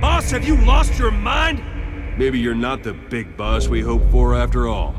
Boss, have you lost your mind? Maybe you're not the big boss we hoped for after all.